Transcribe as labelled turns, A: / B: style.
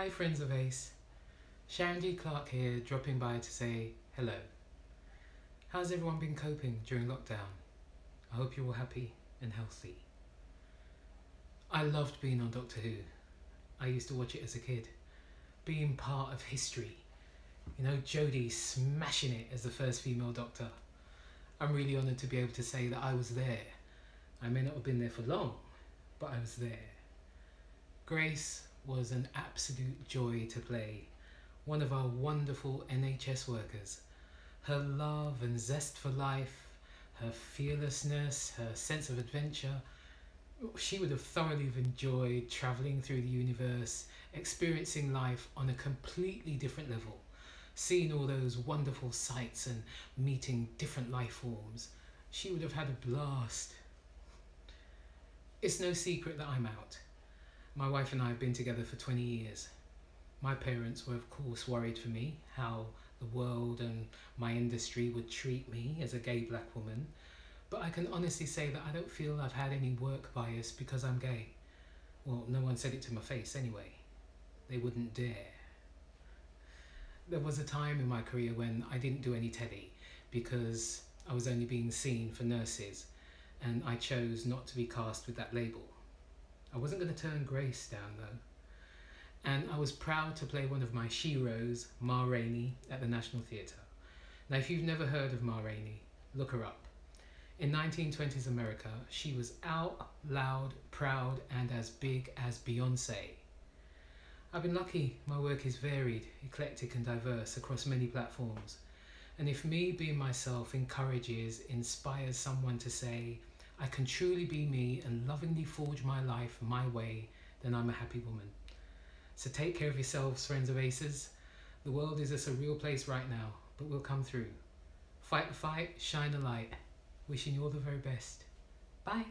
A: Hi, friends of Ace. Sharon D. Clarke here, dropping by to say hello. How's everyone been coping during lockdown? I hope you're all happy and healthy. I loved being on Doctor Who. I used to watch it as a kid, being part of history. You know, Jodie smashing it as the first female Doctor. I'm really honoured to be able to say that I was there. I may not have been there for long, but I was there. Grace was an absolute joy to play, one of our wonderful NHS workers. Her love and zest for life, her fearlessness, her sense of adventure, she would have thoroughly enjoyed travelling through the universe, experiencing life on a completely different level, seeing all those wonderful sights and meeting different life forms. She would have had a blast. It's no secret that I'm out. My wife and I have been together for 20 years. My parents were, of course, worried for me how the world and my industry would treat me as a gay black woman, but I can honestly say that I don't feel I've had any work bias because I'm gay. Well, no one said it to my face anyway. They wouldn't dare. There was a time in my career when I didn't do any telly because I was only being seen for nurses and I chose not to be cast with that label. I wasn't going to turn Grace down though. And I was proud to play one of my sheroes, Ma Rainey, at the National Theatre. Now, if you've never heard of Ma Rainey, look her up. In 1920s America, she was out, loud, proud, and as big as Beyonce. I've been lucky, my work is varied, eclectic, and diverse across many platforms. And if me being myself encourages, inspires someone to say, I can truly be me and lovingly forge my life my way, then I'm a happy woman. So take care of yourselves, friends of aces. The world is a surreal place right now, but we'll come through. Fight the fight, shine a light. Wishing you all the very best. Bye.